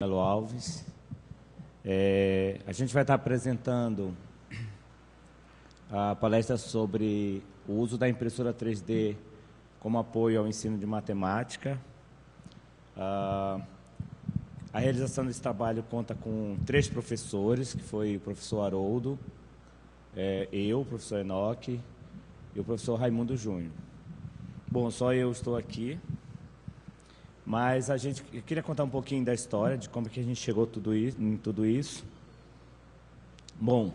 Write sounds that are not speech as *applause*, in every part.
Melo Alves. É, a gente vai estar apresentando a palestra sobre o uso da impressora 3D como apoio ao ensino de matemática. Ah, a realização desse trabalho conta com três professores, que foi o professor Haroldo, é, eu, o professor Enoque e o professor Raimundo Júnior. Bom, só eu estou aqui. Mas a gente queria contar um pouquinho da história, de como que a gente chegou tudo isso, em tudo isso. Bom,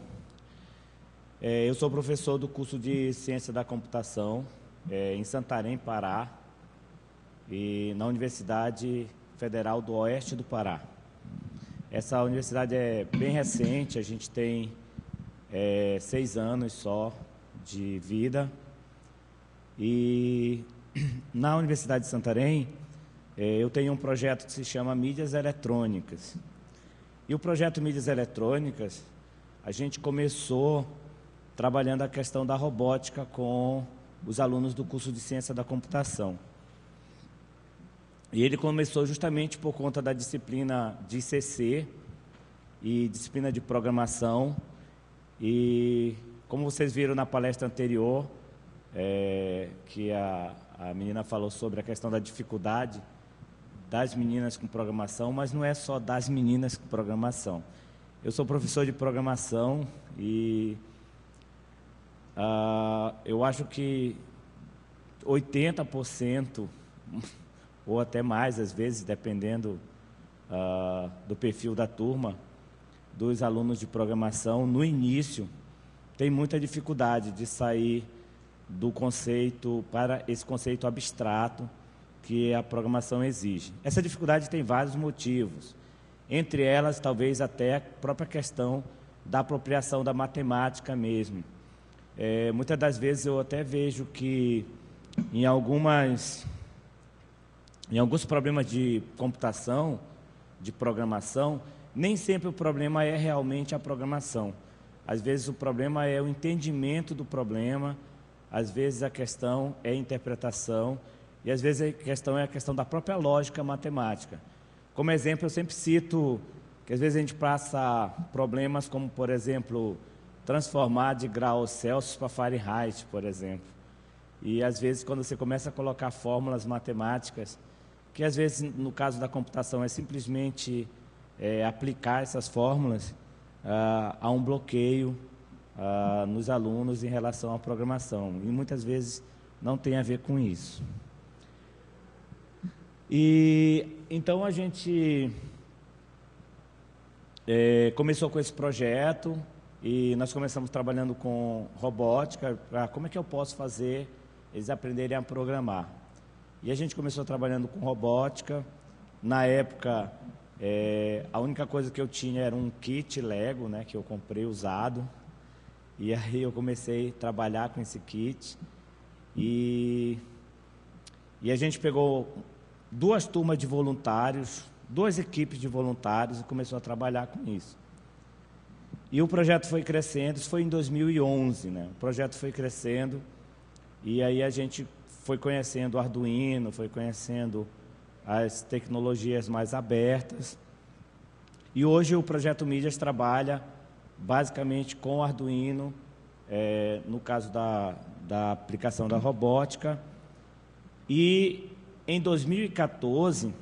é, eu sou professor do curso de Ciência da Computação é, em Santarém, Pará, e na Universidade Federal do Oeste do Pará. Essa universidade é bem recente, a gente tem é, seis anos só de vida. E *clears throat* na Universidade de Santarém, eu tenho um projeto que se chama Mídias Eletrônicas. E o projeto Mídias Eletrônicas, a gente começou trabalhando a questão da robótica com os alunos do curso de Ciência da Computação. E ele começou justamente por conta da disciplina de ICC e disciplina de programação. E como vocês viram na palestra anterior, é, que a, a menina falou sobre a questão da dificuldade das meninas com programação, mas não é só das meninas com programação. Eu sou professor de programação e uh, eu acho que 80%, *laughs* ou até mais às vezes, dependendo uh, do perfil da turma, dos alunos de programação, no início, tem muita dificuldade de sair do conceito para esse conceito abstrato que a programação exige. Essa dificuldade tem vários motivos, entre elas, talvez até a própria questão da apropriação da matemática mesmo. É, muitas das vezes eu até vejo que em algumas em alguns problemas de computação, de programação, nem sempre o problema é realmente a programação. Às vezes o problema é o entendimento do problema, às vezes a questão é a interpretação e às vezes a questão é a questão da própria lógica matemática. Como exemplo, eu sempre cito que às vezes a gente passa problemas como, por exemplo, transformar de graus Celsius para Fahrenheit, por exemplo. E às vezes quando você começa a colocar fórmulas matemáticas, que às vezes no caso da computação é simplesmente é, aplicar essas fórmulas, ah, há um bloqueio ah, nos alunos em relação à programação. E muitas vezes não tem a ver com isso. E então a gente é, começou com esse projeto e nós começamos trabalhando com robótica, para como é que eu posso fazer eles aprenderem a programar. E a gente começou trabalhando com robótica. Na época, é, a única coisa que eu tinha era um kit Lego, né, que eu comprei usado. E aí eu comecei a trabalhar com esse kit. E, e a gente pegou duas turmas de voluntários, duas equipes de voluntários e começou a trabalhar com isso. E o projeto foi crescendo, isso foi em 2011, né? O projeto foi crescendo e aí a gente foi conhecendo Arduino, foi conhecendo as tecnologias mais abertas. E hoje o projeto Mídias trabalha basicamente com Arduino, é, no caso da, da aplicação da robótica, e em 2014,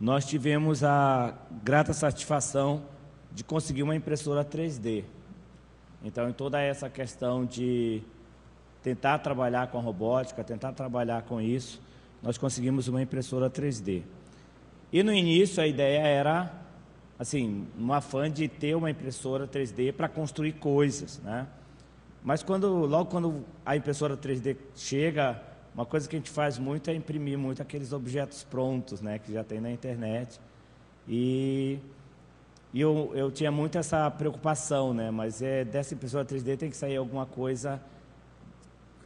nós tivemos a grata satisfação de conseguir uma impressora 3D. Então, em toda essa questão de tentar trabalhar com a robótica, tentar trabalhar com isso, nós conseguimos uma impressora 3D. E no início a ideia era, assim, um afã de ter uma impressora 3D para construir coisas, né? Mas quando, logo quando a impressora 3D chega, uma coisa que a gente faz muito é imprimir muito aqueles objetos prontos, né, que já tem na internet. E, e eu, eu tinha muito essa preocupação, né, mas é, dessa impressora 3D tem que sair alguma coisa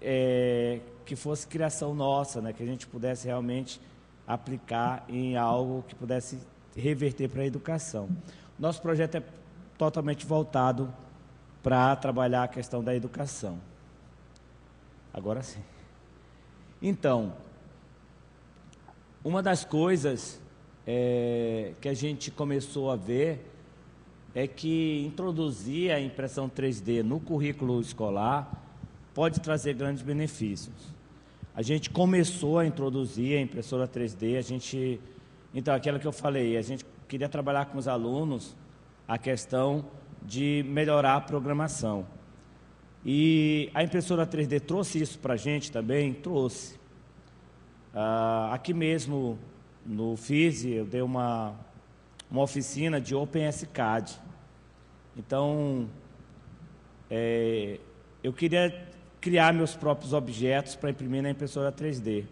é, que fosse criação nossa, né, que a gente pudesse realmente aplicar em algo que pudesse reverter para a educação. Nosso projeto é totalmente voltado para trabalhar a questão da educação. Agora sim. Então, uma das coisas é, que a gente começou a ver é que introduzir a impressão 3D no currículo escolar pode trazer grandes benefícios. A gente começou a introduzir a impressora 3D, a gente, então aquela que eu falei, a gente queria trabalhar com os alunos a questão de melhorar a programação. E a impressora 3D trouxe isso para a gente também? Trouxe. Ah, aqui mesmo no FISE eu dei uma, uma oficina de OpenSCAD. Então, é, eu queria criar meus próprios objetos para imprimir na impressora 3D.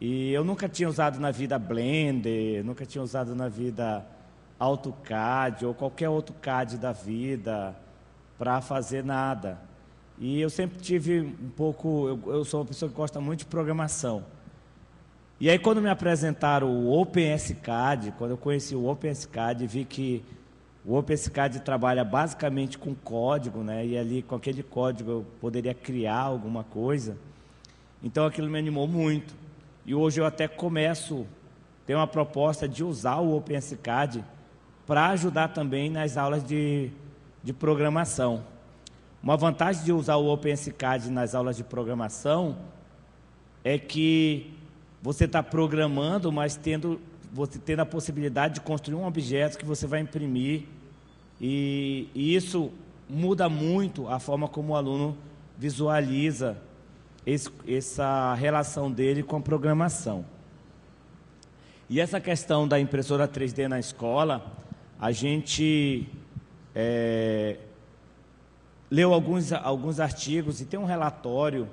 E eu nunca tinha usado na vida Blender, nunca tinha usado na vida AutoCAD ou qualquer outro CAD da vida para fazer nada. E eu sempre tive um pouco, eu, eu, sou uma pessoa que gosta muito de programação. E aí quando me apresentaram o OpenSCAD, quando eu conheci o OpenSCAD, vi que o OpenSCAD trabalha basicamente com código, né? E ali com aquele código eu poderia criar alguma coisa. Então aquilo me animou muito. E hoje eu até começo, tenho uma proposta de usar o OpenSCAD para ajudar também nas aulas de, de programação. Uma vantagem de usar o OpenSCAD nas aulas de programação é que você está programando, mas tendo, você tendo a possibilidade de construir um objeto que você vai imprimir e, e isso muda muito a forma como o aluno visualiza esse, essa relação dele com a programação. E essa questão da impressora 3D na escola, a gente é, leu alguns, alguns artigos e tem um relatório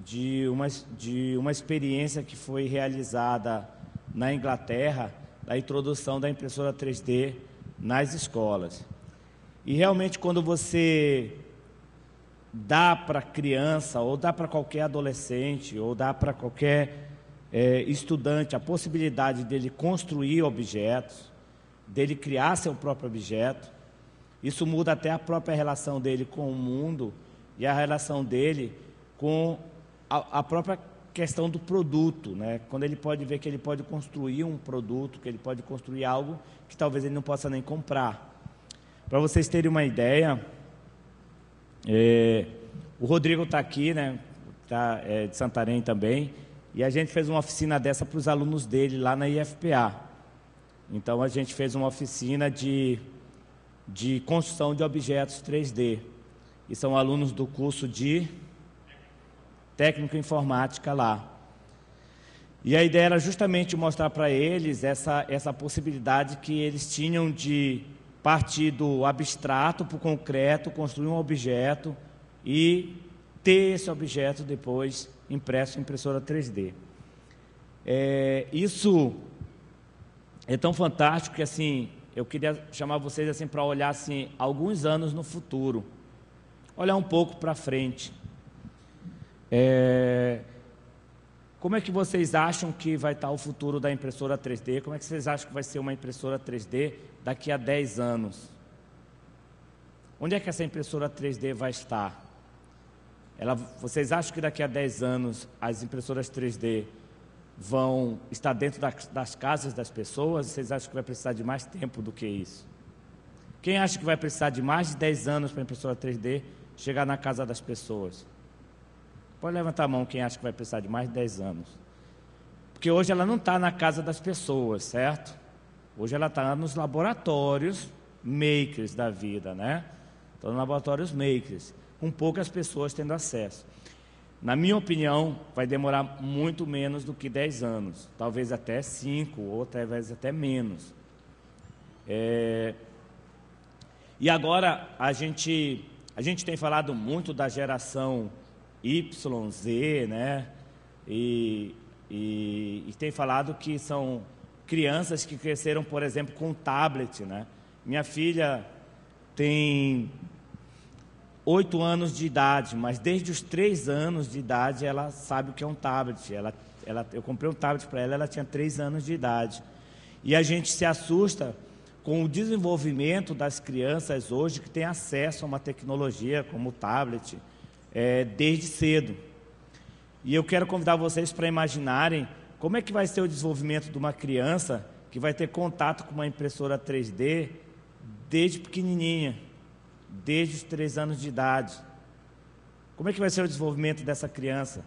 de uma, de uma experiência que foi realizada na Inglaterra, da introdução da impressora 3D nas escolas. E realmente, quando você dá para criança, ou dá para qualquer adolescente, ou dá para qualquer é, estudante a possibilidade dele construir objetos, dele criar seu próprio objeto, isso muda até a própria relação dele com o mundo e a relação dele com a, a própria questão do produto, né? Quando ele pode ver que ele pode construir um produto, que ele pode construir algo que talvez ele não possa nem comprar. Para vocês terem uma ideia, é, o Rodrigo está aqui, né? Tá, é, de Santarém também, e a gente fez uma oficina dessa para os alunos dele lá na IFPA. Então a gente fez uma oficina de, de construção de objetos 3D. E são alunos do curso de técnico informática lá. E a ideia era justamente mostrar para eles essa, essa possibilidade que eles tinham de partir do abstrato para o concreto, construir um objeto e ter esse objeto depois impresso em impressora 3D. É, isso é tão fantástico que assim eu queria chamar vocês assim para olhar assim alguns anos no futuro, olhar um pouco para frente. É, como é que vocês acham que vai estar o futuro da impressora 3D? Como é que vocês acham que vai ser uma impressora 3D daqui a 10 anos? Onde é que essa impressora 3D vai estar? Ela, vocês acham que daqui a 10 anos as impressoras 3D vão estar dentro das, casas das pessoas? Vocês acham que vai precisar de mais tempo do que isso? Quem acha que vai precisar de mais de 10 anos para a impressora 3D chegar na casa das pessoas? Pode levantar a mão quem acha que vai precisar de mais de 10 anos. Porque hoje ela não está na casa das pessoas, certo? Hoje ela está nos laboratórios makers da vida, né? Estão nos laboratórios makers, com poucas pessoas tendo acesso. Na minha opinião, vai demorar muito menos do que 10 anos, talvez até 5, ou talvez até menos. É... E agora a gente, a gente tem falado muito da geração YZ, né? E, e, e, tem falado que são crianças que cresceram, por exemplo, com tablet, né? Minha filha tem oito anos de idade, mas desde os três anos de idade ela sabe o que é um tablet. Ela, ela, eu comprei um tablet para ela, ela tinha três anos de idade. E a gente se assusta com o desenvolvimento das crianças hoje que têm acesso a uma tecnologia como o tablet, é, desde cedo. E eu quero convidar vocês para imaginarem como é que vai ser o desenvolvimento de uma criança que vai ter contato com uma impressora 3D desde pequenininha, desde os três anos de idade. Como é que vai ser o desenvolvimento dessa criança?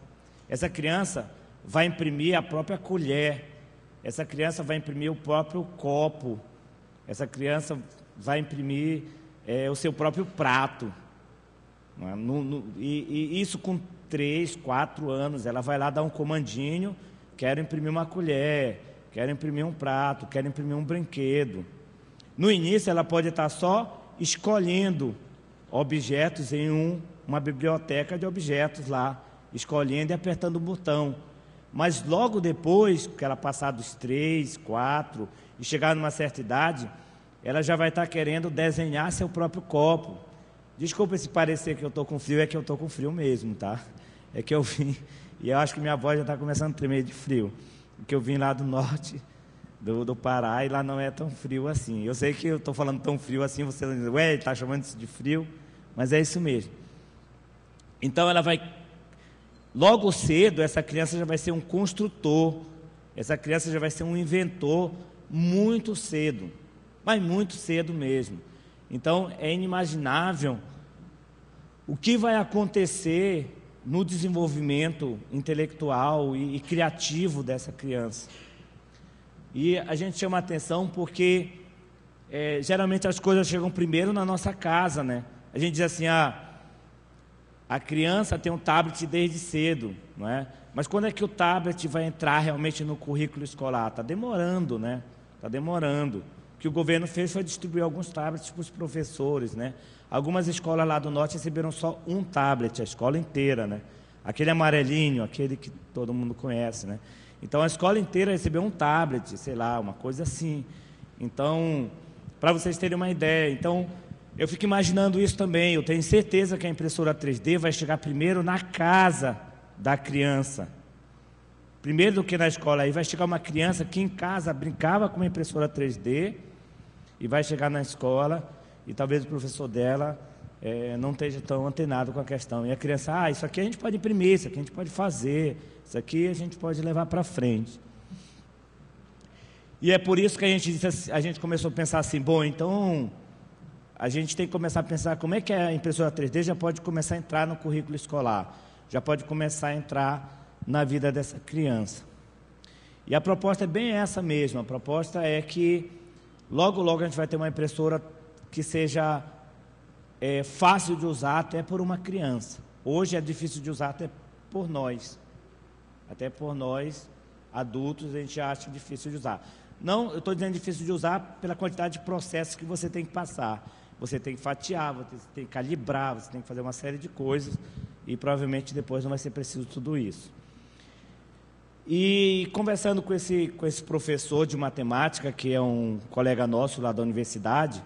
Essa criança vai imprimir a própria colher, essa criança vai imprimir o próprio copo, essa criança vai imprimir é, o seu próprio prato. É? No, no, e, e, isso com três, quatro anos, ela vai lá dar um comandinho, quero imprimir uma colher, quero imprimir um prato, quero imprimir um brinquedo. No início, ela pode estar só escolhendo objetos em um, uma biblioteca de objetos lá, escolhendo e apertando o botão. Mas logo depois, que ela passar dos três, quatro e chegar numa certa idade, ela já vai estar querendo desenhar seu próprio copo. Desculpa se parecer que eu estou com frio, é que eu estou com frio mesmo, tá? É que eu vim, *laughs* e eu acho que minha voz já está começando a tremer de frio, porque eu vim lá do norte do, do Pará e lá não é tão frio assim. Eu sei que eu estou falando tão frio assim, você diz, ué, está chamando isso de frio, mas é isso mesmo. Então ela vai Logo cedo, essa criança já vai ser um construtor, essa criança já vai ser um inventor muito cedo, mas muito cedo mesmo. Então, é inimaginável o que vai acontecer no desenvolvimento intelectual e, e criativo dessa criança. E a gente chama atenção porque é, geralmente as coisas chegam primeiro na nossa casa, né? A gente diz assim, ah, a criança tem um tablet desde cedo, não é? Mas quando é que o tablet vai entrar realmente no currículo escolar? Está demorando, né? Está demorando. O que o governo fez foi distribuir alguns tablets para os professores, né? Algumas escolas lá do norte receberam só um tablet, a escola inteira, né? Aquele amarelinho, aquele que todo mundo conhece, né? Então a escola inteira recebeu um tablet, sei lá, uma coisa assim. Então, para vocês terem uma ideia, então eu fico imaginando isso também. Eu tenho certeza que a impressora 3D vai chegar primeiro na casa da criança. Primeiro do que na escola. Aí vai chegar uma criança que em casa brincava com uma impressora 3D e vai chegar na escola e talvez o professor dela é, não esteja tão antenado com a questão. E a criança, ah, isso aqui a gente pode imprimir, isso aqui a gente pode fazer, isso aqui a gente pode levar para frente. E é por isso que a gente, disse, a gente começou a pensar assim, bom, então a gente tem que começar a pensar como é que a impressora 3D já pode começar a entrar no currículo escolar, já pode começar a entrar na vida dessa criança. E a proposta é bem essa mesmo, a proposta é que logo, logo a gente vai ter uma impressora que seja é, fácil de usar até por uma criança. Hoje é difícil de usar até por nós. Até por nós, adultos, a gente acha difícil de usar. Não, eu estou dizendo difícil de usar pela quantidade de processos que você tem que passar você tem que fatiar, você tem que calibrar, você tem que fazer uma série de coisas e provavelmente depois não vai ser preciso tudo isso. E conversando com esse, com esse professor de matemática, que é um colega nosso lá da universidade,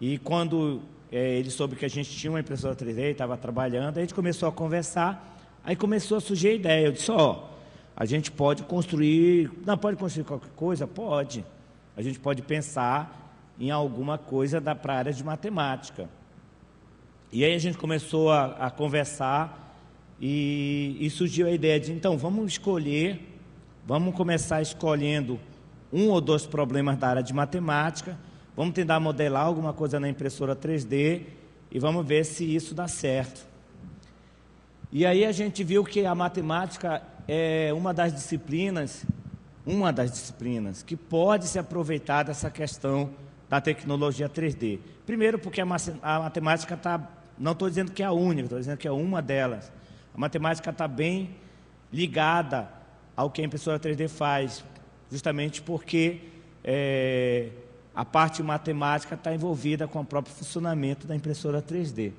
e quando ele soube que a gente tinha uma impressora 3D, estava trabalhando, a gente começou a conversar, aí começou a surgir a ideia. Eu disse: Ó, oh, a gente pode construir, não pode construir qualquer coisa? Pode. A gente pode pensar em alguma coisa da para a área de matemática. E aí a gente começou a, a conversar e, e, surgiu a ideia de, então, vamos escolher, vamos começar escolhendo um ou dois problemas da área de matemática, vamos tentar modelar alguma coisa na impressora 3D e vamos ver se isso dá certo. E aí a gente viu que a matemática é uma das disciplinas, uma das disciplinas que pode se aproveitar dessa questão da tecnologia 3D. Primeiro, porque a, matemática está, não estou dizendo que é a única, estou dizendo que é uma delas. A matemática está bem ligada ao que a impressora 3D faz, justamente porque é, a parte matemática está envolvida com o próprio funcionamento da impressora 3D.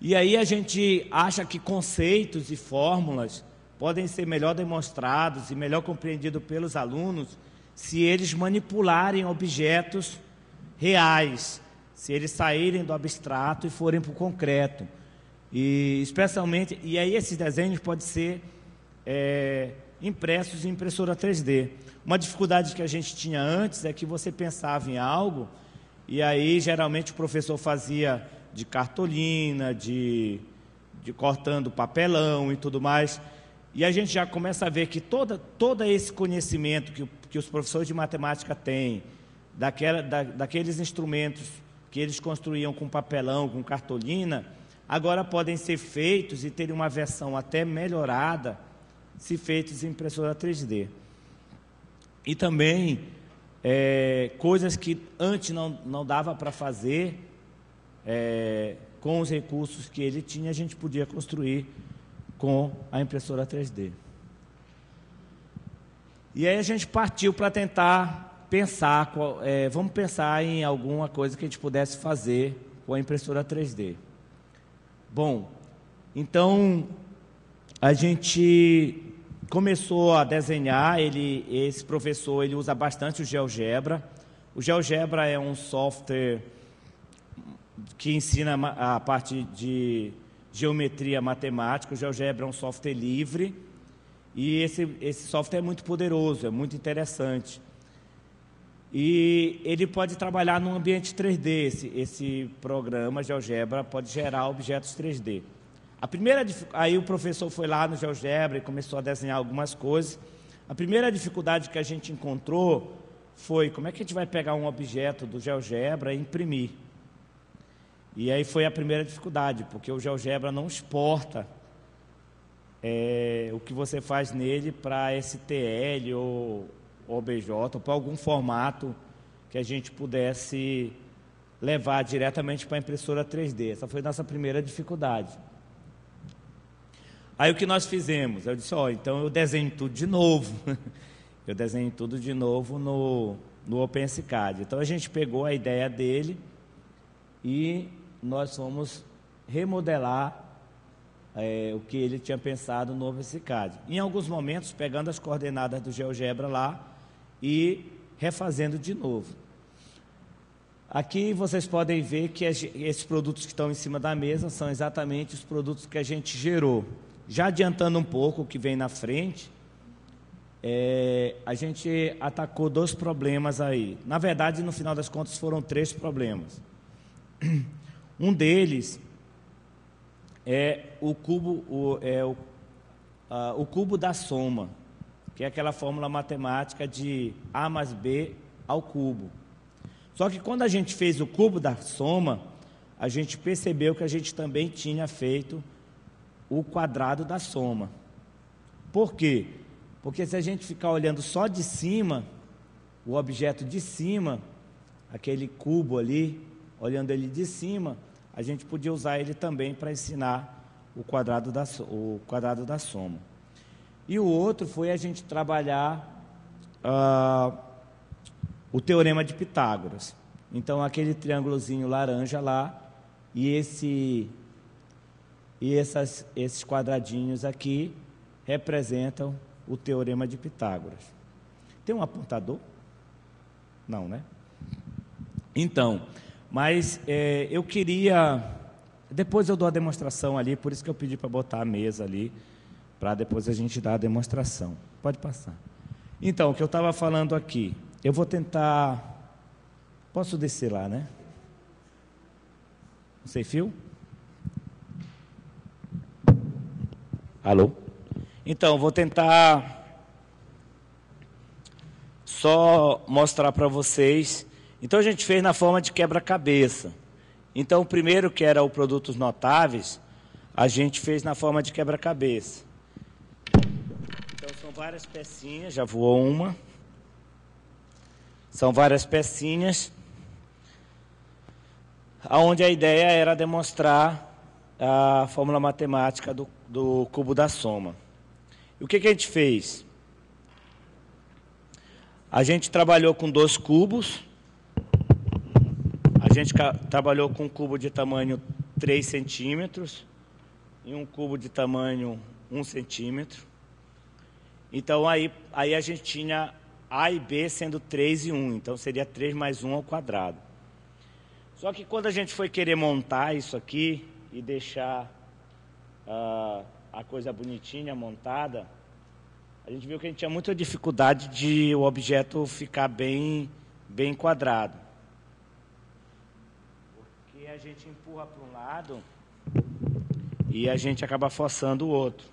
E aí a gente acha que conceitos e fórmulas podem ser melhor demonstrados e melhor compreendidos pelos alunos se eles manipularem objetos reais, se eles saírem do abstrato e forem para o concreto. E especialmente, e aí esses desenhos podem ser é, impressos em impressora 3D. Uma dificuldade que a gente tinha antes é que você pensava em algo e aí geralmente o professor fazia de cartolina, de, de cortando papelão e tudo mais. E a gente já começa a ver que toda, todo esse conhecimento que que os professores de matemática têm, daquela, da, daqueles instrumentos que eles construíam com papelão, com cartolina, agora podem ser feitos e terem uma versão até melhorada se feitos em impressora 3D. E também é, coisas que antes não, não dava para fazer, é, com os recursos que ele tinha, a gente podia construir com a impressora 3D. E aí a gente partiu para tentar pensar, é, vamos pensar em alguma coisa que a gente pudesse fazer com a impressora 3D. Bom, então a gente começou a desenhar, ele, esse professor ele usa bastante o GeoGebra. O GeoGebra é um software que ensina a parte de geometria matemática. O GeoGebra é um software livre e esse, esse software é muito poderoso, é muito interessante. E ele pode trabalhar num ambiente 3D. Esse, esse programa GeoGebra pode gerar objetos 3D. A primeira, aí o professor foi lá no GeoGebra e começou a desenhar algumas coisas. A primeira dificuldade que a gente encontrou foi como é que a gente vai pegar um objeto do GeoGebra e imprimir. E aí foi a primeira dificuldade, porque o GeoGebra não exporta é, o que você faz nele para STL ou OBJ, ou para algum formato que a gente pudesse levar diretamente para a impressora 3D. Essa foi a nossa primeira dificuldade. Aí o que nós fizemos? Eu disse, ó, oh, então eu desenho tudo de novo. *laughs* eu desenho tudo de novo no, no OpenSCAD. Então a gente pegou a ideia dele e nós fomos remodelar é, o que ele tinha pensado no OpenSCAD. Em alguns momentos, pegando as coordenadas do GeoGebra lá e refazendo de novo. Aqui vocês podem ver que esses produtos que estão em cima da mesa são exatamente os produtos que a gente gerou. Já adiantando um pouco o que vem na frente, é, a gente atacou dois problemas aí. Na verdade, no final das contas, foram três problemas. *clears throat* Um deles é o cubo, o, é o, a, o cubo da soma, que é aquela fórmula matemática de A mais B ao cubo. Só que quando a gente fez o cubo da soma, a gente percebeu que a gente também tinha feito o quadrado da soma. Por quê? Porque se a gente ficar olhando só de cima, o objeto de cima, aquele cubo ali, olhando ele de cima, a gente podia usar ele também para ensinar o quadrado, da, o quadrado da soma. E o outro foi a gente trabalhar uh, o teorema de Pitágoras. Então, aquele triângulozinho laranja lá e esse e essas, esses quadradinhos aqui representam o teorema de Pitágoras. Tem um apontador? Não, né? Então, mas é, eu queria. Depois eu dou a demonstração ali, por isso que eu pedi para botar a mesa ali, para depois a gente dar a demonstração. Pode passar. Então, o que eu estava falando aqui, eu vou tentar. Posso descer lá, né? Sem fio? Alô? Então, vou tentar só mostrar para vocês. Então, a gente fez na forma de quebra-cabeça. Então, o primeiro, que era o produtos notáveis, a gente fez na forma de quebra-cabeça. Então, são várias pecinhas, já voou uma. São várias pecinhas, aonde a ideia era demonstrar a fórmula matemática do, do cubo da soma. E o que, que a gente fez? A gente trabalhou com dois cubos. A gente trabalhou com um cubo de tamanho 3 centímetros e um cubo de tamanho 1 centímetro. Então aí, aí a gente tinha A e B sendo 3 e 1, então seria 3 mais 1 ao quadrado. Só que quando a gente foi querer montar isso aqui, e deixar uh, a coisa bonitinha, montada, a gente viu que a gente tinha muita dificuldade de o objeto ficar bem, bem quadrado. Porque a gente empurra para um lado e a gente acaba forçando o outro.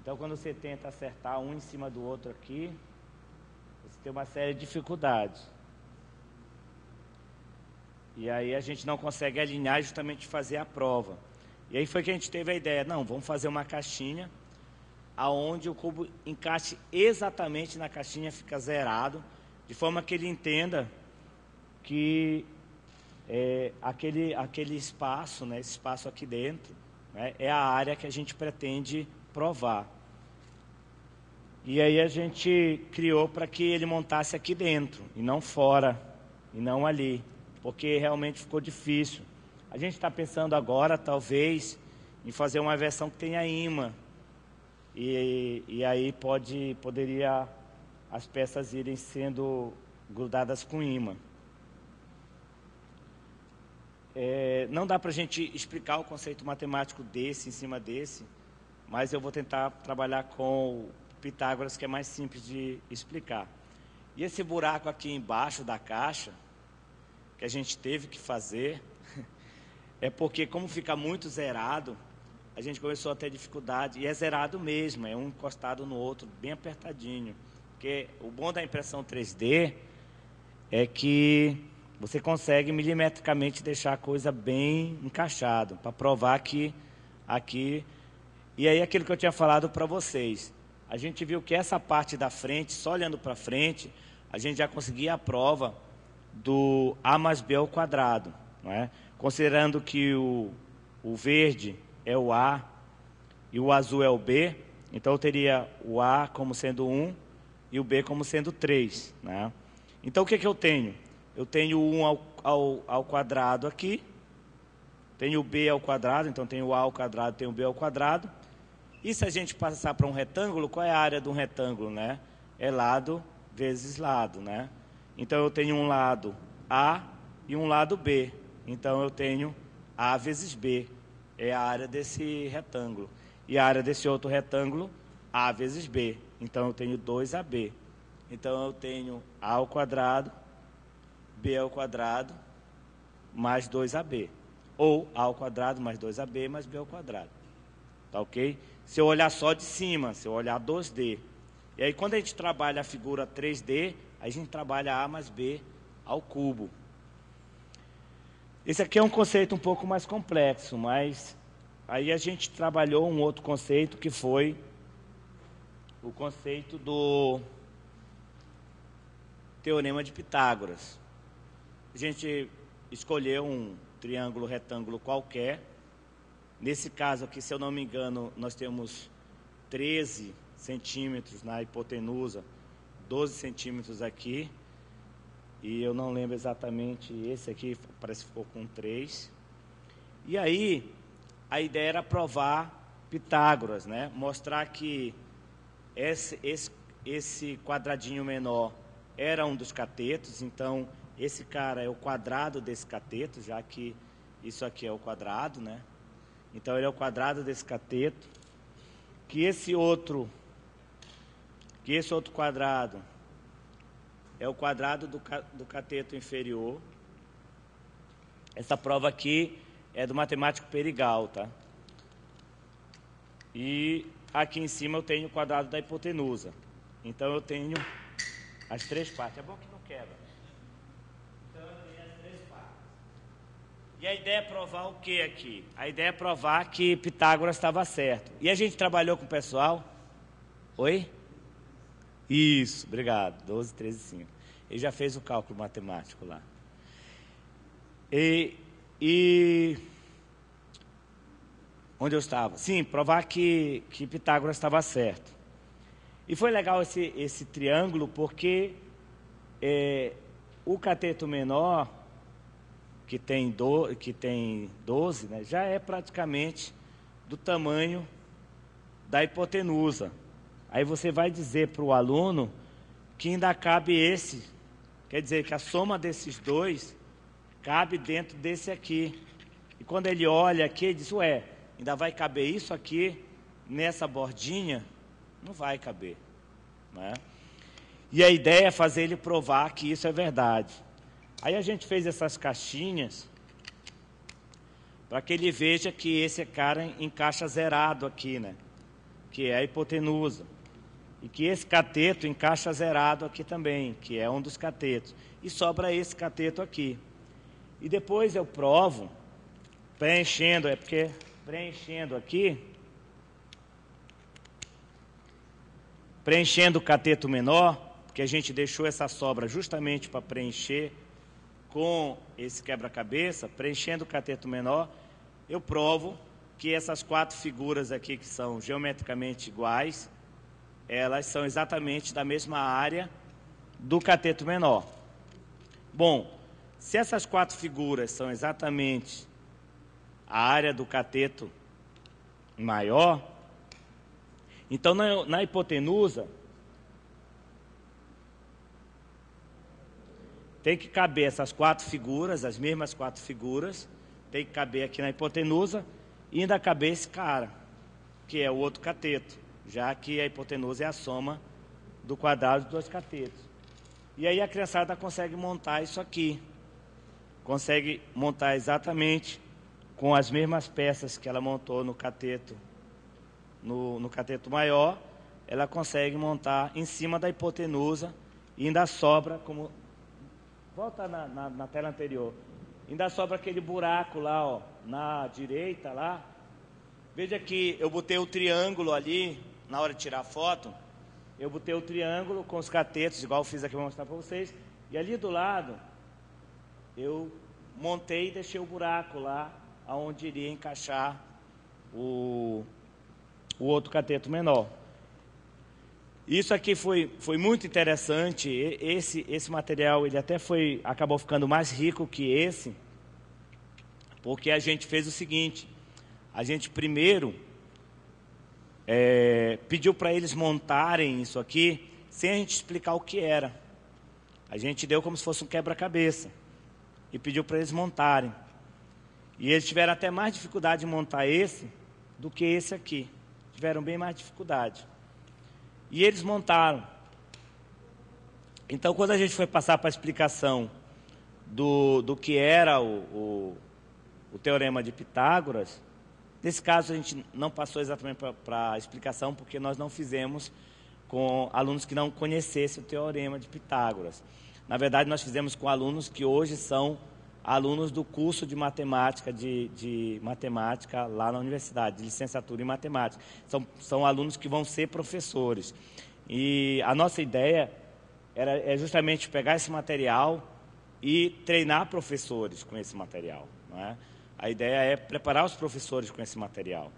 Então, quando você tenta acertar um em cima do outro aqui, tem uma série de dificuldades. E aí a gente não consegue alinhar justamente fazer a prova. E aí foi que a gente teve a ideia, não, vamos fazer uma caixinha aonde o cubo encaixe exatamente na caixinha, fica zerado, de forma que ele entenda que é, aquele, aquele espaço, né, esse espaço aqui dentro, né, é a área que a gente pretende provar. E aí a gente criou para que ele montasse aqui dentro, e não fora, e não ali, porque realmente ficou difícil. A gente está pensando agora, talvez, em fazer uma versão que tenha imã, e, e aí pode, poderia as peças irem sendo grudadas com imã. É, não dá para a gente explicar o conceito matemático desse em cima desse, mas eu vou tentar trabalhar com Pitágoras, que é mais simples de explicar. E esse buraco aqui embaixo da caixa, que a gente teve que fazer, é porque, como fica muito zerado, a gente começou a ter dificuldade, e é zerado mesmo, é um encostado no outro, bem apertadinho. Porque o bom da impressão 3D é que você consegue milimetricamente deixar a coisa bem encaixado, para provar que aqui. E aí aquilo que eu tinha falado para vocês. A gente viu que essa parte da frente, só olhando para frente, a gente já conseguia a prova do A mais B ao quadrado. Não é? Considerando que o, o verde é o A e o azul é o B, então eu teria o A como sendo 1 e o B como sendo 3. Né? Então o que, que eu tenho? Eu tenho o 1 ao, ao, ao quadrado aqui, tenho o B ao quadrado, então tenho o A ao quadrado, tenho o B ao quadrado. E se a gente passar para um retângulo, qual é a área de um retângulo? Né? É lado vezes lado. Né? Então eu tenho um lado A e um lado B. Então eu tenho A vezes B é a área desse retângulo. E a área desse outro retângulo, A vezes B. Então eu tenho 2AB. Então eu tenho A ao quadrado, B ao quadrado, mais 2AB. Ou A ao quadrado mais 2AB mais B ao quadrado. Tá ok? Se eu olhar só de cima, se eu olhar 2D. E aí quando a gente trabalha a figura 3D, a gente trabalha A mais B ao cubo. Esse aqui é um conceito um pouco mais complexo, mas aí a gente trabalhou um outro conceito que foi o conceito do Teorema de Pitágoras. A gente escolheu um triângulo retângulo qualquer. Nesse caso aqui, se eu não me engano, nós temos 13 centímetros na hipotenusa, 12 centímetros aqui e eu não lembro exatamente, esse aqui parece que ficou com 3. E aí, a ideia era provar Pitágoras, né? Mostrar que esse, esse, esse quadradinho menor era um dos catetos, então esse cara é o quadrado desse cateto, já que isso aqui é o quadrado, né? Então ele é o quadrado desse cateto. Que esse outro, que esse outro quadrado é o quadrado do, do cateto inferior. Essa prova aqui é do matemático Perigal, tá? E aqui em cima eu tenho o quadrado da hipotenusa. Então eu tenho as três partes. É bom que não quebra. Então eu tenho as três partes. E a ideia é provar o que aqui? A ideia é provar que Pitágoras estava certo. E a gente trabalhou com o pessoal. Oi? Isso, obrigado. 12, 13, 5. Ele já fez o cálculo matemático lá. E, e onde eu estava? Sim, provar que, que Pitágoras estava certo. E foi legal esse, esse triângulo porque é, o cateto menor, que tem, do, que tem 12, né, já é praticamente do tamanho da hipotenusa. Aí você vai dizer para o aluno que ainda cabe esse. Quer dizer que a soma desses dois cabe dentro desse aqui. E quando ele olha aqui, ele diz: Ué, ainda vai caber isso aqui nessa bordinha? Não vai caber. Né? E a ideia é fazer ele provar que isso é verdade. Aí a gente fez essas caixinhas para que ele veja que esse cara encaixa zerado aqui, né? Que é a hipotenusa. E que esse cateto encaixa zerado aqui também, que é um dos catetos. E sobra esse cateto aqui. E depois eu provo, preenchendo, é porque preenchendo aqui, preenchendo o cateto menor, porque a gente deixou essa sobra justamente para preencher com esse quebra-cabeça, preenchendo o cateto menor, eu provo que essas quatro figuras aqui que são geometricamente iguais, elas são exatamente da mesma área do cateto menor. Bom, se essas quatro figuras são exatamente a área do cateto maior, então na, na hipotenusa tem que caber essas quatro figuras, as mesmas quatro figuras, tem que caber aqui na hipotenusa e ainda caber esse cara, que é o outro cateto, já que a hipotenusa é a soma do quadrado dos dois catetos. E aí a criançada consegue montar isso aqui. Consegue montar exatamente com as mesmas peças que ela montou no cateto, no, no cateto maior, ela consegue montar em cima da hipotenusa e ainda sobra como. Volta na, na, na tela anterior. Ainda sobra aquele buraco lá, ó, na direita lá. Veja que eu botei o triângulo ali na hora de tirar a foto. Eu botei o triângulo com os catetos, igual eu fiz aqui, vou mostrar para vocês. E ali do lado, eu montei e deixei o buraco lá, aonde iria encaixar o, o outro cateto menor. Isso aqui foi, foi muito interessante. Esse, esse material ele até foi acabou ficando mais rico que esse, porque a gente fez o seguinte: a gente primeiro é, pediu para eles montarem isso aqui sem a gente explicar o que era. A gente deu como se fosse um quebra-cabeça e pediu para eles montarem. E eles tiveram até mais dificuldade em montar esse do que esse aqui. Tiveram bem mais dificuldade. E eles montaram. Então, quando a gente foi passar para a explicação do, do que era o, o, o teorema de Pitágoras, nesse caso a gente não passou exatamente para a explicação, porque nós não fizemos com alunos que não conhecessem o teorema de Pitágoras. Na verdade, nós fizemos com alunos que hoje são alunos do curso de matemática, de, de, matemática lá na universidade, de licenciatura em matemática. São, são alunos que vão ser professores. E a nossa ideia era, é justamente pegar esse material e treinar professores com esse material. Não é? A ideia é preparar os professores com esse material.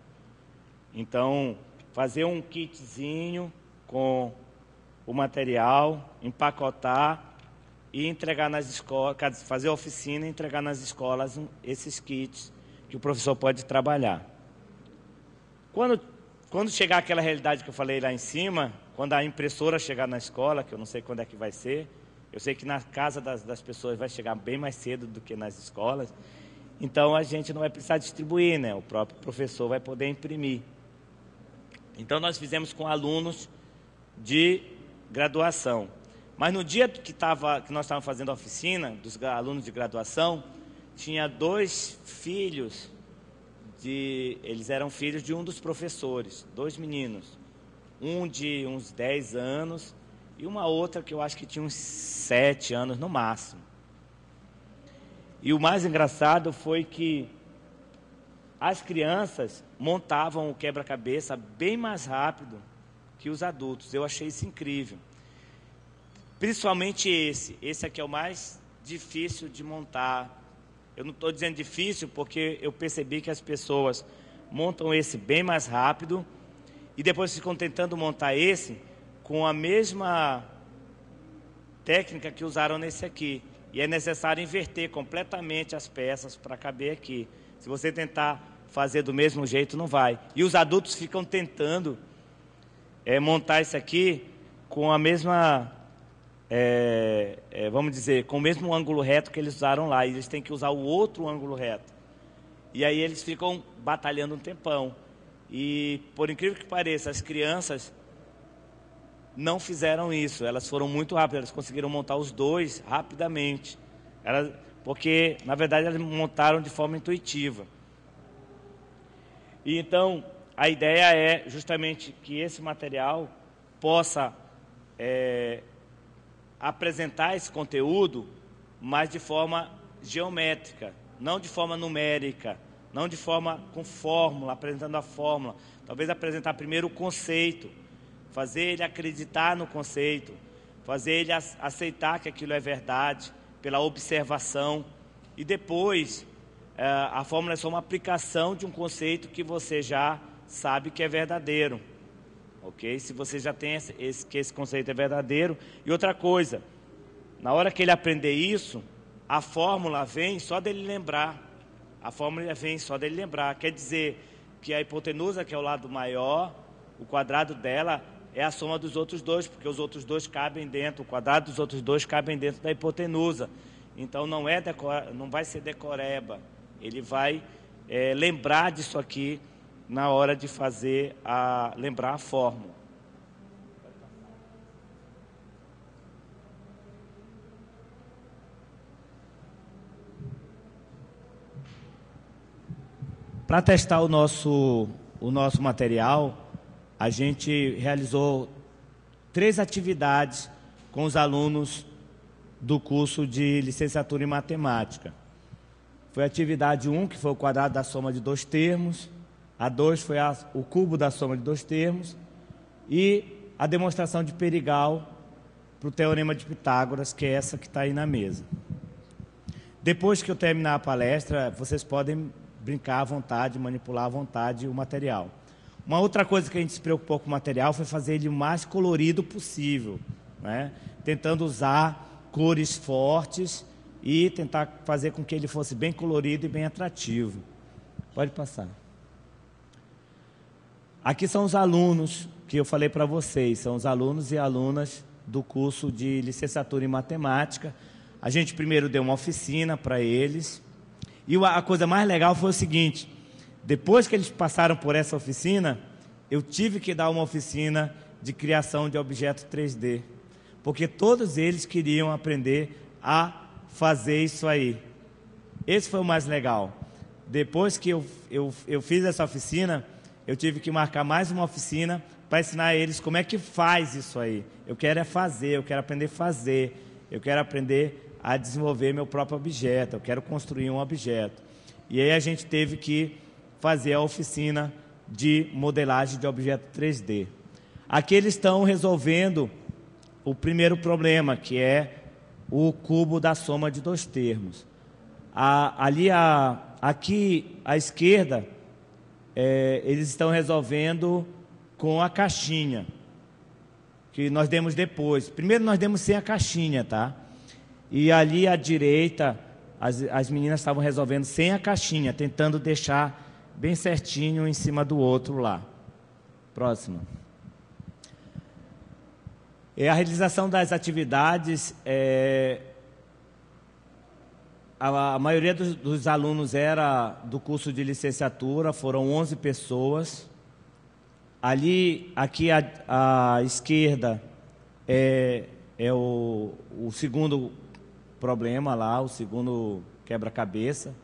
Então, fazer um kitzinho com o material, empacotar e entregar nas escolas, fazer oficina e entregar nas escolas esses kits que o professor pode trabalhar. Quando, quando chegar aquela realidade que eu falei lá em cima, quando a impressora chegar na escola, que eu não sei quando é que vai ser, eu sei que na casa das, das pessoas vai chegar bem mais cedo do que nas escolas, então a gente não vai precisar distribuir, né? O próprio professor vai poder imprimir. Então nós fizemos com alunos de graduação. Mas no dia que, tava, que nós estávamos fazendo a oficina dos alunos de graduação, tinha dois filhos, de, eles eram filhos de um dos professores, dois meninos. Um de uns 10 anos e uma outra que eu acho que tinha uns 7 anos no máximo. E o mais engraçado foi que as crianças montavam o quebra-cabeça bem mais rápido que os adultos. Eu achei isso incrível. Principalmente esse. Esse aqui é o mais difícil de montar. Eu não estou dizendo difícil porque eu percebi que as pessoas montam esse bem mais rápido e depois ficam tentando montar esse com a mesma técnica que usaram nesse aqui. E é necessário inverter completamente as peças para caber aqui. Se você tentar fazer do mesmo jeito, não vai. E os adultos ficam tentando é, montar isso aqui com a mesma é, é, vamos dizer, com o mesmo ângulo reto que eles usaram lá, e eles têm que usar o outro ângulo reto. E aí eles ficam batalhando um tempão. E, por incrível que pareça, as crianças não fizeram isso, elas foram muito rápidas, elas conseguiram montar os dois rapidamente. Elas, porque, na verdade, elas montaram de forma intuitiva. E então, a ideia é justamente que esse material possa é, apresentar esse conteúdo, mas de forma geométrica, não de forma numérica, não de forma com fórmula, apresentando a fórmula. Talvez apresentar primeiro o conceito, fazer ele acreditar no conceito, fazer ele aceitar que aquilo é verdade, pela observação, e depois é, a fórmula é só uma aplicação de um conceito que você já sabe que é verdadeiro. Ok? Se você já tem esse, que esse conceito é verdadeiro. E outra coisa, na hora que ele aprender isso, a fórmula vem só dele lembrar. A fórmula vem só dele lembrar. Quer dizer que a hipotenusa, que é o lado maior, o quadrado dela é a soma dos outros dois, porque os outros dois cabem dentro, o quadrado dos outros dois cabem dentro da hipotenusa. Então não, é decor, não vai ser decoreba. Ele vai é, lembrar disso aqui na hora de fazer a lembrar a fórmula. Para testar o nosso, o nosso material, a gente realizou três atividades com os alunos do curso de licenciatura em matemática. Foi a atividade 1, que foi o quadrado da soma de dois termos. A 2 foi a, o cubo da soma de dois termos. E a demonstração de Perigal para o Teorema de Pitágoras, que é essa que está aí na mesa. Depois que eu terminar a palestra, vocês podem brincar à vontade, manipular à vontade o material. Uma outra coisa que a gente se preocupou com o material foi fazer ele o mais colorido possível, né? tentando usar cores fortes e tentar fazer com que ele fosse bem colorido e bem atrativo. Pode passar. Aqui são os alunos que eu falei para vocês, são os alunos e alunas do curso de licenciatura em matemática. A gente primeiro deu uma oficina para eles. E a coisa mais legal foi o seguinte: depois que eles passaram por essa oficina, eu tive que dar uma oficina de criação de objeto 3D, porque todos eles queriam aprender a fazer isso aí. Esse foi o mais legal. Depois que eu, eu, eu fiz essa oficina, eu tive que marcar mais uma oficina para ensinar eles como é que faz isso aí. Eu quero é fazer, eu quero aprender a fazer, eu quero aprender a desenvolver meu próprio objeto, eu quero construir um objeto. E aí a gente teve que fazer a oficina de modelagem de objeto 3D. Aqui eles estão resolvendo o primeiro problema, que é o cubo da soma de dois termos. A, ali, a, aqui à esquerda, é, eles estão resolvendo com a caixinha, que nós demos depois. Primeiro nós demos sem a caixinha, tá? E ali à direita, as, as meninas estavam resolvendo sem a caixinha, tentando deixar bem certinho em cima do outro lá. Próximo. E a realização das atividades é, a, a maioria dos, dos, alunos era do curso de licenciatura, foram 11 pessoas. Ali, aqui à, à esquerda, é, é o, o segundo problema lá, o segundo quebra-cabeça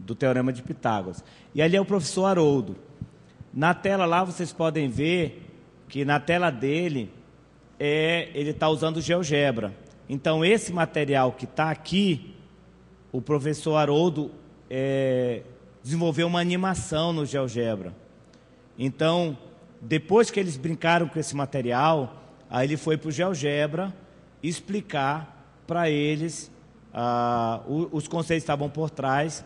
do Teorema de Pitágoras. E ali é o professor Haroldo. Na tela lá vocês podem ver que na tela dele é, ele está usando GeoGebra. Então esse material que está aqui o professor Haroldo é, desenvolveu uma animação no GeoGebra. Então, depois que eles brincaram com esse material, aí ele foi para o GeoGebra explicar para eles ah, os conceitos que estavam por trás,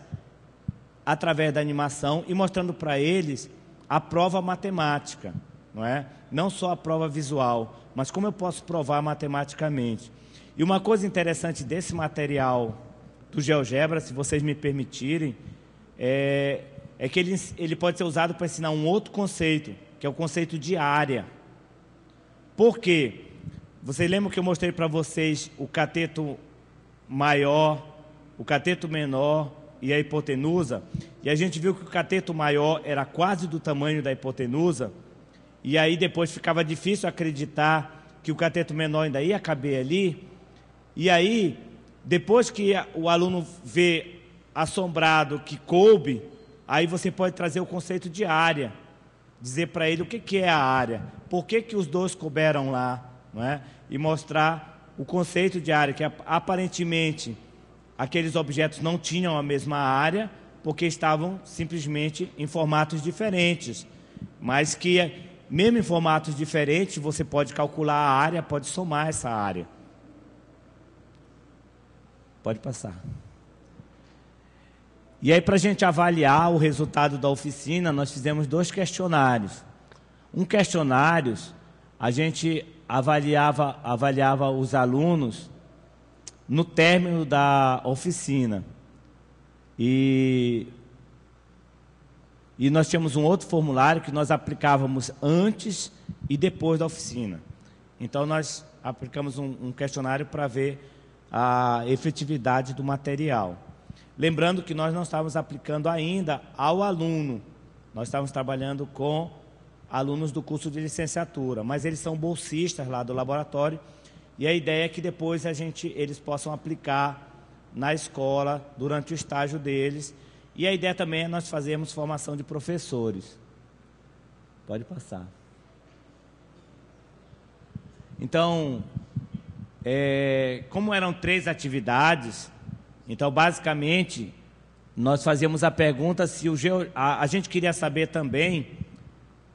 através da animação, e mostrando para eles a prova matemática, não é? Não só a prova visual, mas como eu posso provar matematicamente. E uma coisa interessante desse material do GeoGebra, se vocês me permitirem, é, é que ele, ele pode ser usado para ensinar um outro conceito, que é o conceito de área. Por quê? Vocês lembram que eu mostrei para vocês o cateto maior, o cateto menor e a hipotenusa? E a gente viu que o cateto maior era quase do tamanho da hipotenusa, e aí depois ficava difícil acreditar que o cateto menor ainda ia caber ali. E aí depois que o aluno vê assombrado que coube, aí você pode trazer o conceito de área, dizer para ele o que, que é a área. por que, que os dois couberam lá, não é? e mostrar o conceito de área, que aparentemente aqueles objetos não tinham a mesma área, porque estavam simplesmente em formatos diferentes, mas que mesmo em formatos diferentes, você pode calcular a área, pode somar essa área. Pode passar. E aí, para a gente avaliar o resultado da oficina, nós fizemos dois questionários. Um questionário, a gente avaliava, avaliava os alunos no término da oficina. E, e nós tínhamos um outro formulário que nós aplicávamos antes e depois da oficina. Então, nós aplicamos um, um questionário para ver a efetividade do material. Lembrando que nós não estávamos aplicando ainda ao aluno, nós estávamos trabalhando com alunos do curso de licenciatura, mas eles são bolsistas lá do laboratório e a ideia é que depois a gente, eles possam aplicar na escola durante o estágio deles. E a ideia também é nós fazermos formação de professores. Pode passar. Então, é, como eram três atividades, então basicamente nós fazíamos a pergunta se o geo, a, a gente queria saber também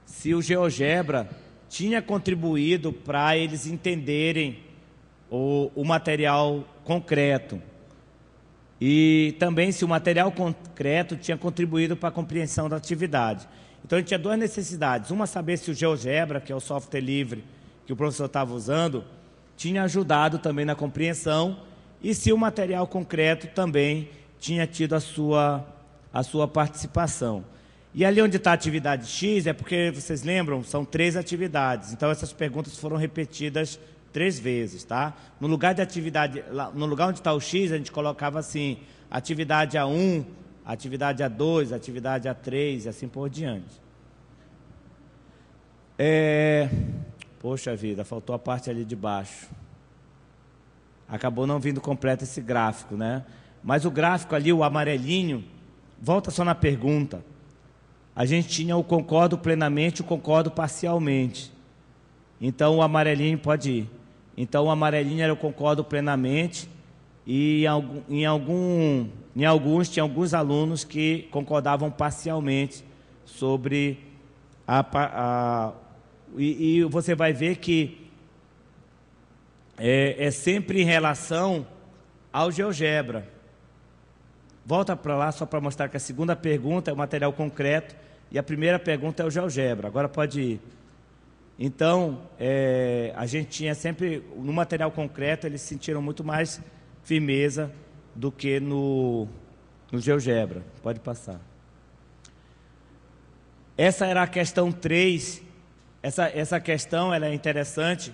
se o GeoGebra tinha contribuído para eles entenderem o, o material concreto. E também se o material concreto tinha contribuído para a compreensão da atividade. Então a gente tinha duas necessidades. Uma, saber se o GeoGebra, que é o software livre que o professor estava usando, tinha ajudado também na compreensão e se o material concreto também tinha tido a sua, a sua participação. E ali onde está a atividade X é porque, vocês lembram, são três atividades. Então essas perguntas foram repetidas três vezes, tá? No lugar de atividade, no lugar onde está o X, a gente colocava assim, atividade A1, atividade A2, atividade A3 e assim por diante. É... Poxa vida, faltou a parte ali de baixo. Acabou não vindo completo esse gráfico, né? Mas o gráfico ali, o amarelinho, volta só na pergunta. A gente tinha o concordo plenamente, o concordo parcialmente. Então o amarelinho pode ir. Então, o amarelinho eu concordo plenamente. E em, algum, em alguns, tinha alguns alunos que concordavam parcialmente sobre a. a e, e você vai ver que é, é sempre em relação ao GeoGebra. Volta para lá só para mostrar que a segunda pergunta é o material concreto e a primeira pergunta é o GeoGebra. Agora pode ir. Então, é, a gente tinha sempre, no material concreto, eles sentiram muito mais firmeza do que no, no GeoGebra. Pode passar. Essa era a questão 3. Essa, essa questão ela é interessante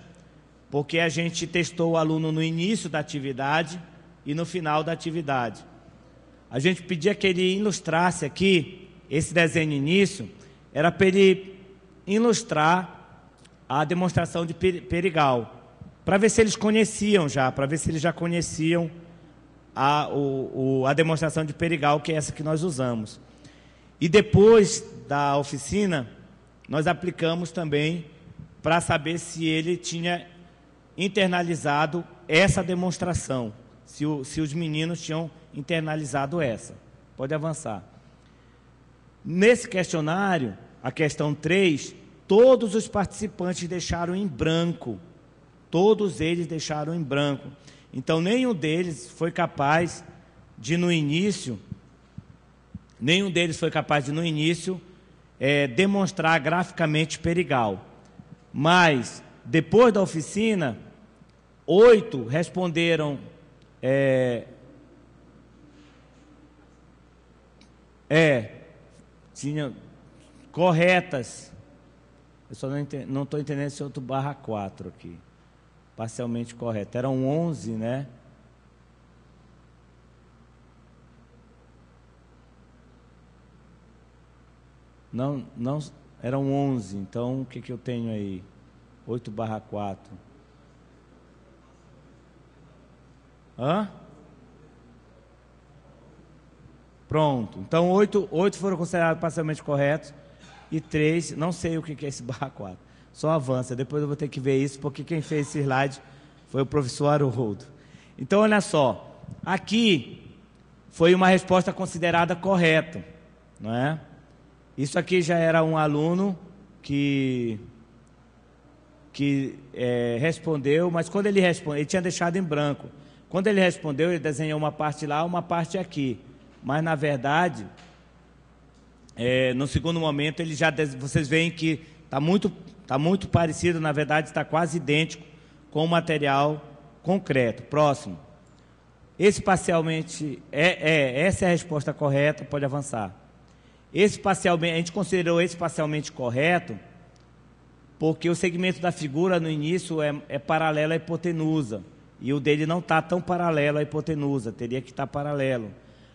porque a gente testou o aluno no início da atividade e no final da atividade. A gente pedia que ele ilustrasse aqui, esse desenho início, era para ele ilustrar a demonstração de Perigal, para ver se eles conheciam já, para ver se eles já conheciam a, o, o, a demonstração de Perigal, que é essa que nós usamos. E depois da oficina, nós aplicamos também para saber se ele tinha internalizado essa demonstração, se, o, se os meninos tinham internalizado essa. Pode avançar. Nesse questionário, a questão 3, Todos os participantes deixaram em branco. Todos eles deixaram em branco. Então, nenhum deles foi capaz de, no início, nenhum deles foi capaz de, no início, é, demonstrar graficamente perigal. Mas, depois da oficina, oito responderam é, é tinha corretas eu só não estou entendendo esse outro barra 4 aqui. Parcialmente correto. Eram 11, né? Não, não, eram 11. Então, o que, que eu tenho aí? 8 barra 4. Hã? Pronto. Então, oito, oito foram considerados parcialmente corretos e três, não sei o que é esse barra 4. só avança. Depois eu vou ter que ver isso, porque quem fez esse slide foi o professor Haroldo. Então, olha só, aqui foi uma resposta considerada correta, não é? Isso aqui já era um aluno que que é, respondeu, mas quando ele respondeu, ele tinha deixado em branco. Quando ele respondeu, ele desenhou uma parte lá, uma parte aqui. Mas na verdade, é, no segundo momento, ele já vocês veem que está muito, tá muito parecido, na verdade, está quase idêntico com o material concreto. Próximo. Espacialmente, é, é, essa é a resposta correta, pode avançar. Espacialmente, a gente considerou espacialmente correto porque o segmento da figura no início é, é paralelo à hipotenusa. E o dele não está tão paralelo à hipotenusa, teria que estar tá paralelo.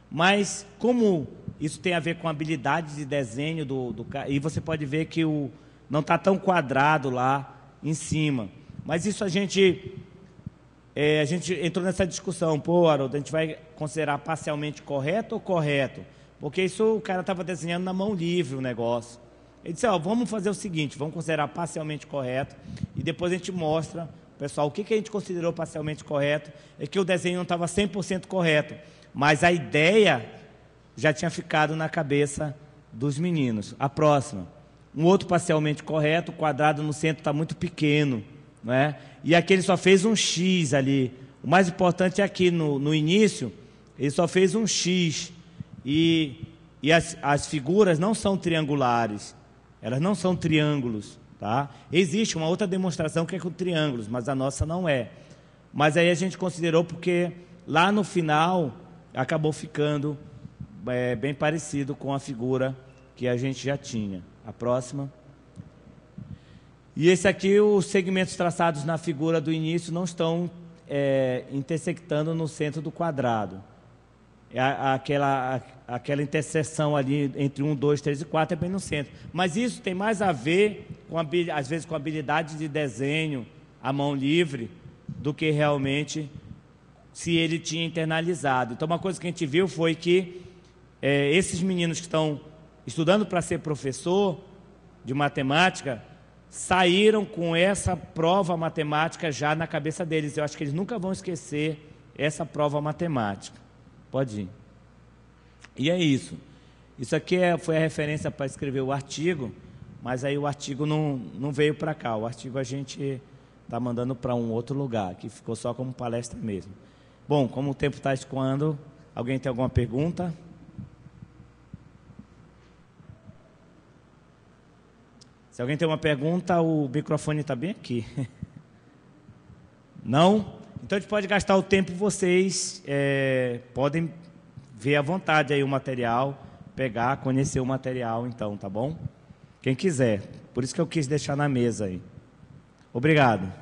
Mas como isso tem a ver com habilidade de desenho do, do e você pode ver que o, não está tão quadrado lá em cima. Mas isso a gente é, a gente entrou nessa discussão, pô, Haroldo, a gente vai considerar parcialmente correto ou correto? Porque isso o cara estava desenhando na mão livre o negócio. Ele disse, ó, vamos fazer o seguinte, vamos considerar parcialmente correto e depois a gente mostra, pessoal, o que, que a gente considerou parcialmente correto, é que o desenho não estava 100% correto, mas a ideia já tinha ficado na cabeça dos meninos. A próxima, um outro parcialmente correto, o quadrado no centro está muito pequeno, não é? e aqui ele só fez um X ali. O mais importante é aqui no, no início, ele só fez um X, e, e as, as figuras não são triangulares, elas não são triângulos, tá? Existe uma outra demonstração que é com triângulos, mas a nossa não é. Mas aí a gente considerou porque lá no final acabou ficando é, bem parecido com a figura que a gente já tinha. A próxima. E esse aqui, os segmentos traçados na figura do início não estão é, intersectando no centro do quadrado. É aquela, aquela interseção ali entre 1, 2, 3 e 4 é bem no centro. Mas isso tem mais a ver, com às vezes, com habilidade de desenho à mão livre, do que realmente se ele tinha internalizado. Então, uma coisa que a gente viu foi que é, esses meninos que estão estudando para ser professor de matemática saíram com essa prova matemática já na cabeça deles. Eu acho que eles nunca vão esquecer essa prova matemática. Pode ir. E é isso. Isso aqui é, foi a referência para escrever o artigo, mas aí o artigo não, não veio para cá. O artigo a gente está mandando para um outro lugar, que ficou só como palestra mesmo. Bom, como o tempo está escoando, alguém tem alguma pergunta? Se alguém tem uma pergunta, o microfone está bem aqui. *laughs* Não? Então a gente pode gastar o tempo, vocês é, podem ver à vontade aí o material, pegar, conhecer o material, então, tá bom? Quem quiser. Por isso que eu quis deixar na mesa aí. Obrigado.